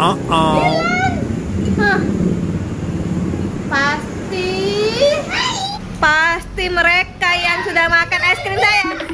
Oh oh. Huh. Pasti. Pasti mereka yang sudah makan es krim saya.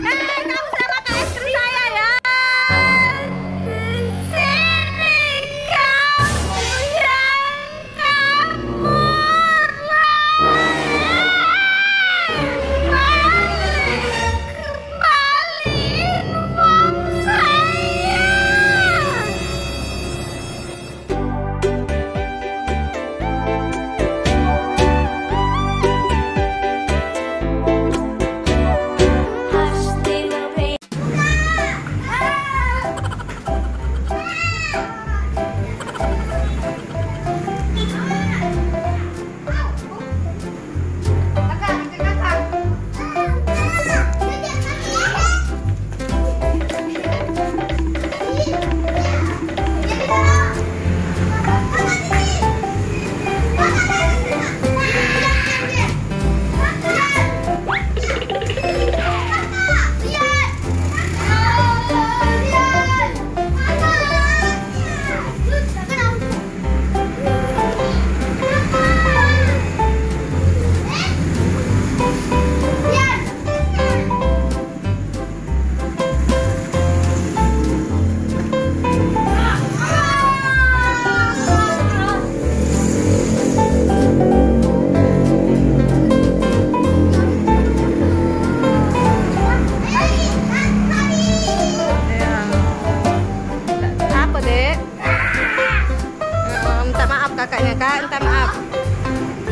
kakaknya kan ntar ah. up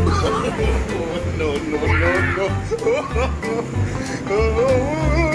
no no no no.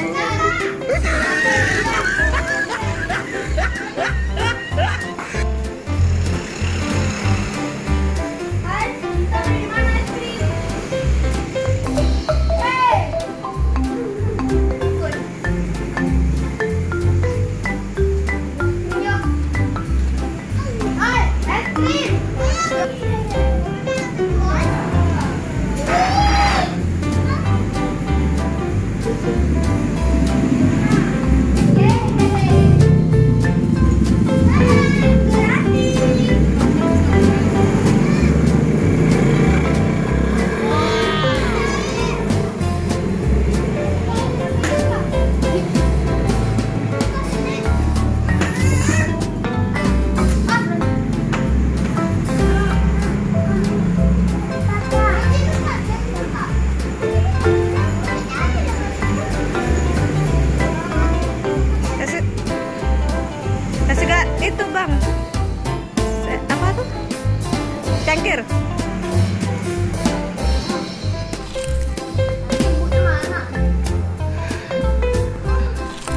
cengkir.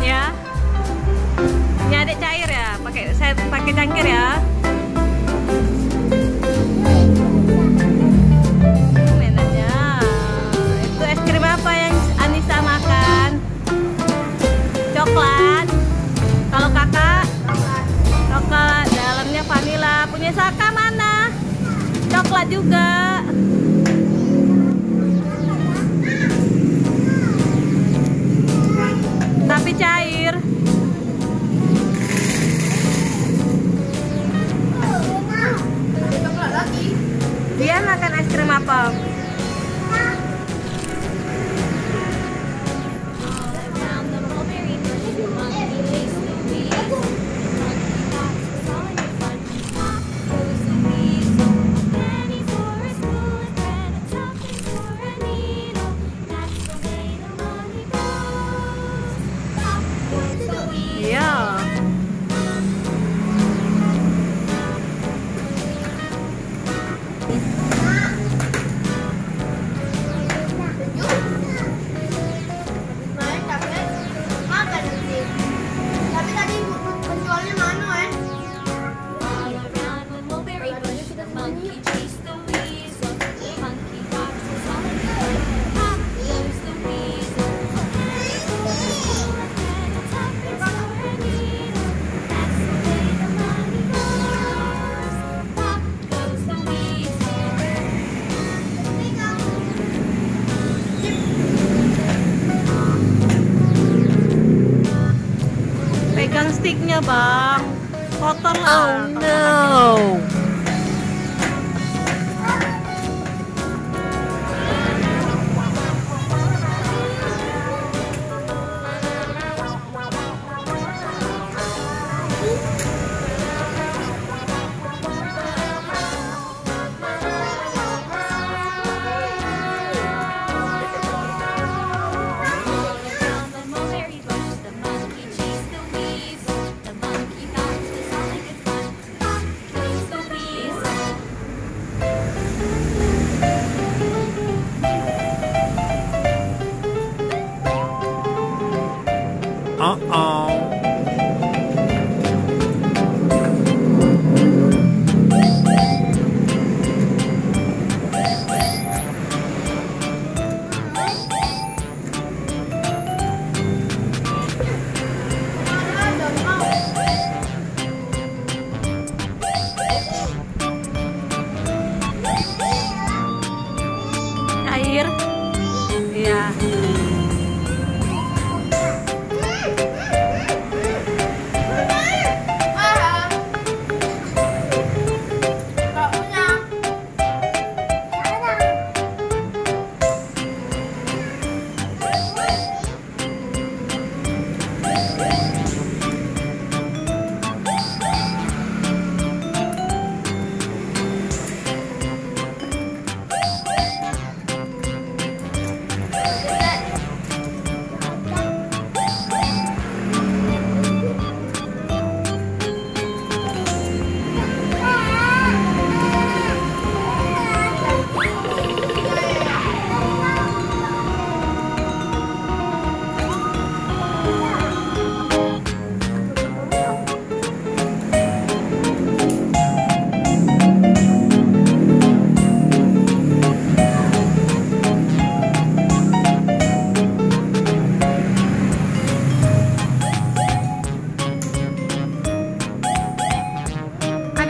Ya. ya Ini adik cair ya, pakai saya pakai cangkir ya. pegang sticknya bang. Kotor lah. Oh no. Uh oh.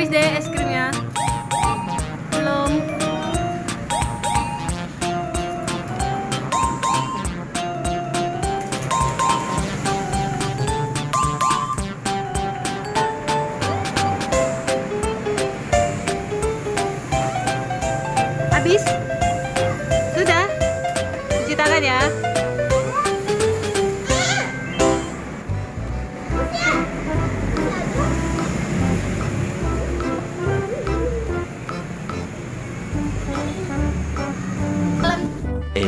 service de escribir.